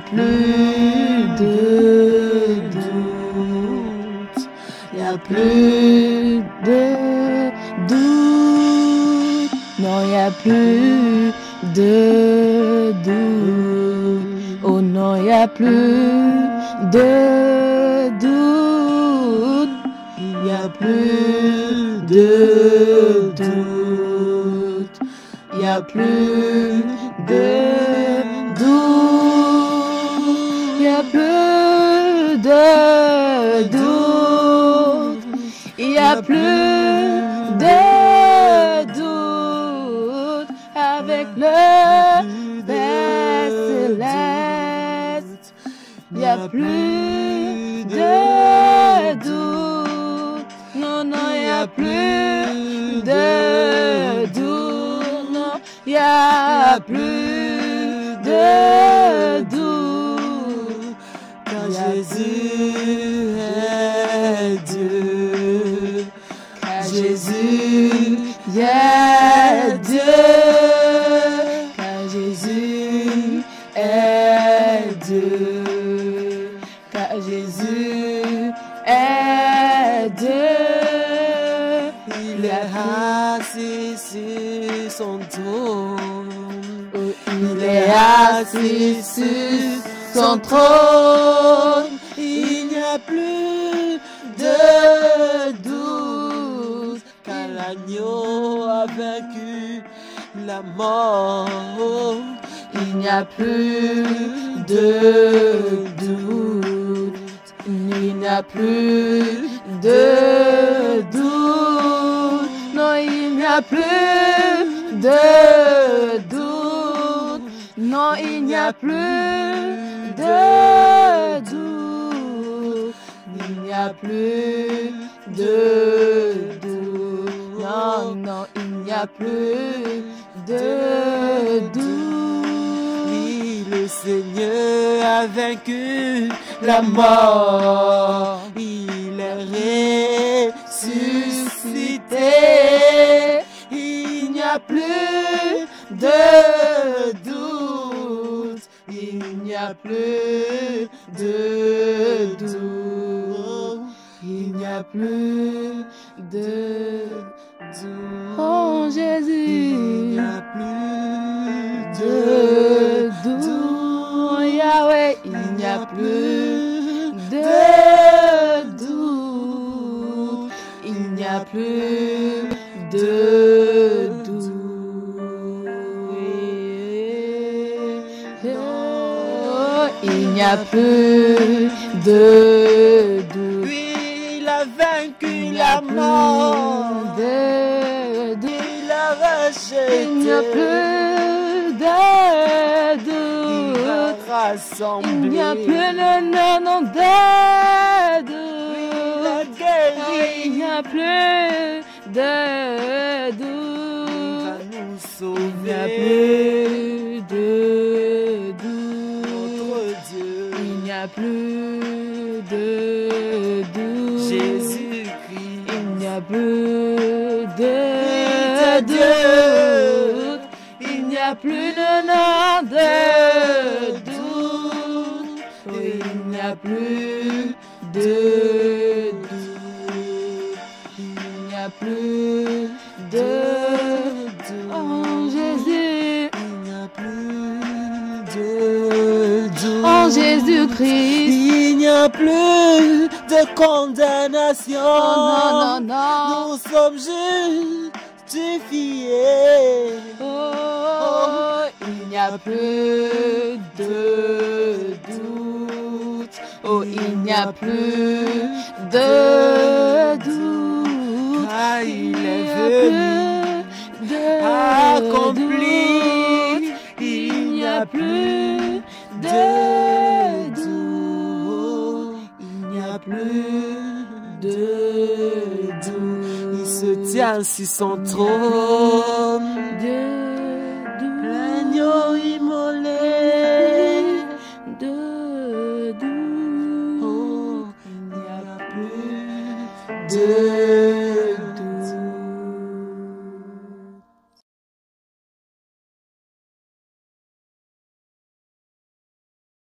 plus de doute. Y a plus de doute. Non, y a plus de doute. Oh non, y a plus de doute. Y a plus de doute. Y a plus de plus de doute avec le Père Céleste. Il n'y a plus de doute. Non, non, il n'y a plus de doute. Non, il n'y a plus de doute. assis sur son oh, trône. Il est assis sur son trône. Il n'y a plus de doute car l'agneau a vaincu la mort. Il n'y a plus de doute. Il n'y a plus de doute plus de doute. Non, il n'y a plus de doute. Il n'y a plus de doute. Non, non, il n'y a plus de doute. Oui, le Seigneur a vaincu la mort. a plus de doute. Il n'y a plus de doute. Il n'y a plus de doute. Oh Jésus. Il n'y a plus de doute. Yahweh. Il n'y a plus de doute. Il n'y a plus n'y a plus de doute. Oui, il a vaincu la mort. De doute. Il a racheté. Il n'y a plus de doute. Il rassemblé. Il n'y a plus de non, non de doute. Oui, il a guéri. Il n'y a plus de doute. Il va nous sauver. Il n'y a plus plus de doute, il n'y a plus de doute, il n'y a plus de doute, il n'y a plus de Jésus-Christ. Il n'y a plus de condamnation. Non, non, non, Nous sommes justifiés. Oh, oh. il n'y a plus de doute. Oh, il n'y a plus de doute. Ah, il est venu accomplir plus de doute. Il n'y a plus de doux, Il se tient ainsi sans trop de doux, L'agneau immolé de doute. Oh, il n'y a plus de doute.